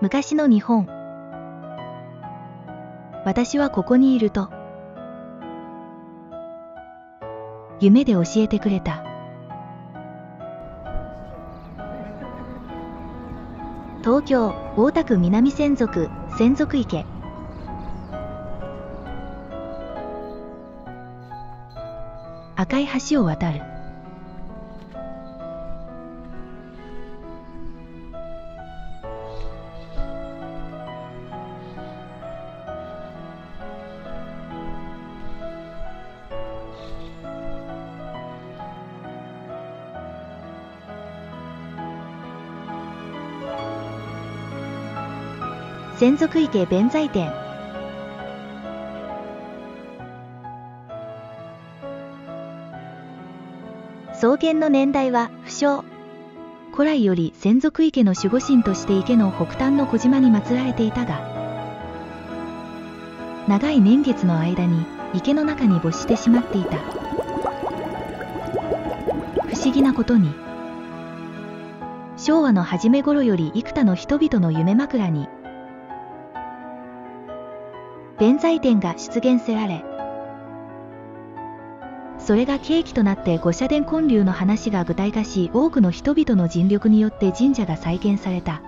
昔の日本。私はここにいると。夢で教えてくれた。東京大田区南千族千族池。赤い橋を渡る。千族池弁財天。創建の年代は不詳。古来より千族池の守護神として池の北端の小島に祀られていたが長い年月の間に池の中に没してしまっていた。不思議なことに昭和の初め頃より幾多の人々の夢枕に弁財天が出現せられそれが契機となって五社殿建立の話が具体化し多くの人々の尽力によって神社が再建された。